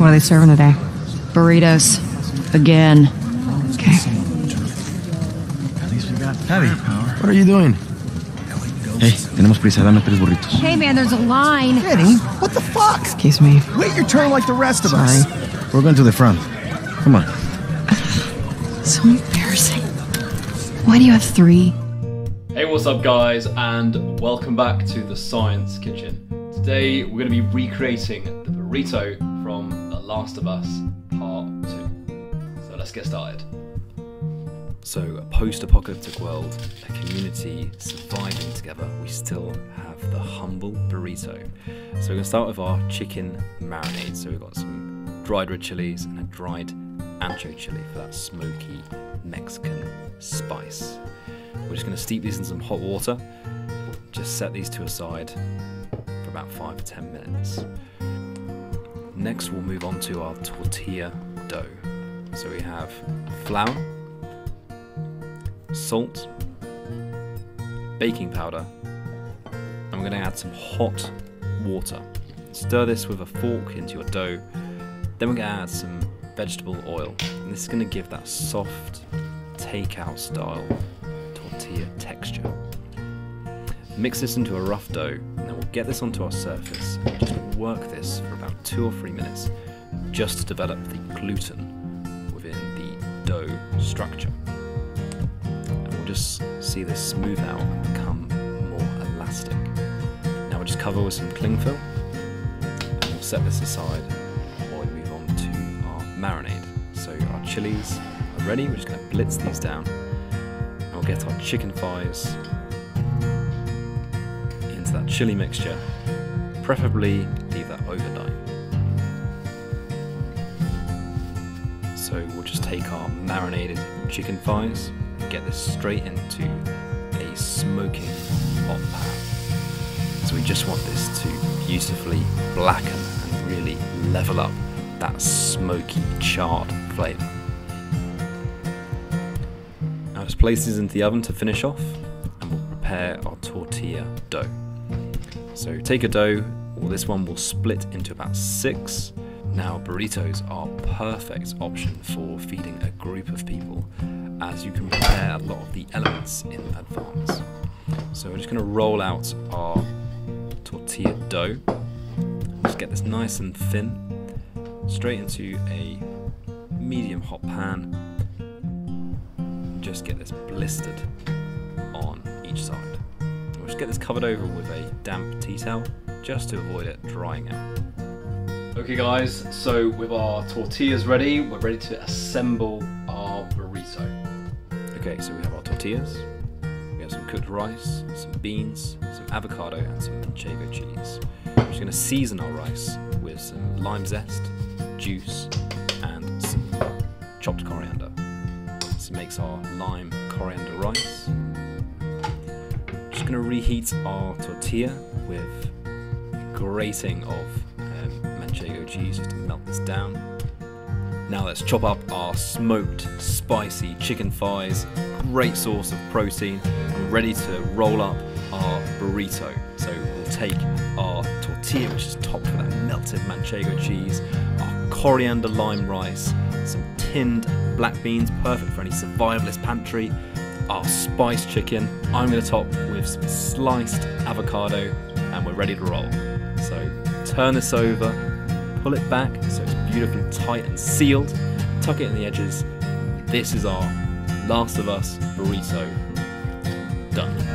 What are they serving today? Burritos. Again. Okay. At least we got Abby, what are you doing? Hey, tenemos prisa, dame tres burritos. Hey man, there's a line. Manny, what the fuck? Excuse me. Wait your turn like the rest of Sorry. us. We're going to the front. Come on. So embarrassing. Why do you have three? Hey, what's up, guys, and welcome back to the Science Kitchen. Today, we're going to be recreating the burrito from The Last of Us Part 2. So, let's get started. So, a post apocalyptic world, a community surviving together, we still have the humble burrito. So, we're going to start with our chicken marinade. So, we've got some dried red chilies and a dried ancho chili for that smoky Mexican spice. We're just going to steep these in some hot water. Just set these to a side for about 5 to 10 minutes. Next, we'll move on to our tortilla dough. So we have flour, salt, baking powder, and we're going to add some hot water. Stir this with a fork into your dough. Then we're going to add some vegetable oil, and this is going to give that soft takeout style tortilla texture. Mix this into a rough dough, and then we'll get this onto our surface work this for about two or three minutes just to develop the gluten within the dough structure. And we'll just see this smooth out and become more elastic. Now we'll just cover with some cling film, and we'll set this aside while we move on to our marinade. So our chilies are ready, we're just going to blitz these down. And we'll get our chicken thighs into that chili mixture. Preferably So we'll just take our marinated chicken thighs get this straight into a smoking hot pan. So we just want this to beautifully blacken and really level up that smoky charred flavour. Now just place these into the oven to finish off and we'll prepare our tortilla dough. So take a dough, or this one will split into about six. Now burritos are a perfect option for feeding a group of people as you can prepare a lot of the elements in advance. So we're just going to roll out our tortilla dough. Just get this nice and thin, straight into a medium hot pan. Just get this blistered on each side. We'll just get this covered over with a damp tea towel just to avoid it drying out. Okay, guys, so with our tortillas ready, we're ready to assemble our burrito. Okay, so we have our tortillas, we have some cooked rice, some beans, some avocado, and some manchego cheese. We're just going to season our rice with some lime zest, juice, and some chopped coriander. This makes our lime coriander rice. Just going to reheat our tortilla with grating of manchego cheese just to melt this down. Now let's chop up our smoked, spicy chicken thighs, great source of protein, and we're ready to roll up our burrito. So we'll take our tortilla, which is topped with that melted manchego cheese, our coriander lime rice, some tinned black beans, perfect for any survivalist pantry, our spiced chicken. I'm going to top with some sliced avocado, and we're ready to roll. So turn this over, pull it back so it's beautifully tight and sealed, tuck it in the edges. This is our Last of Us burrito done.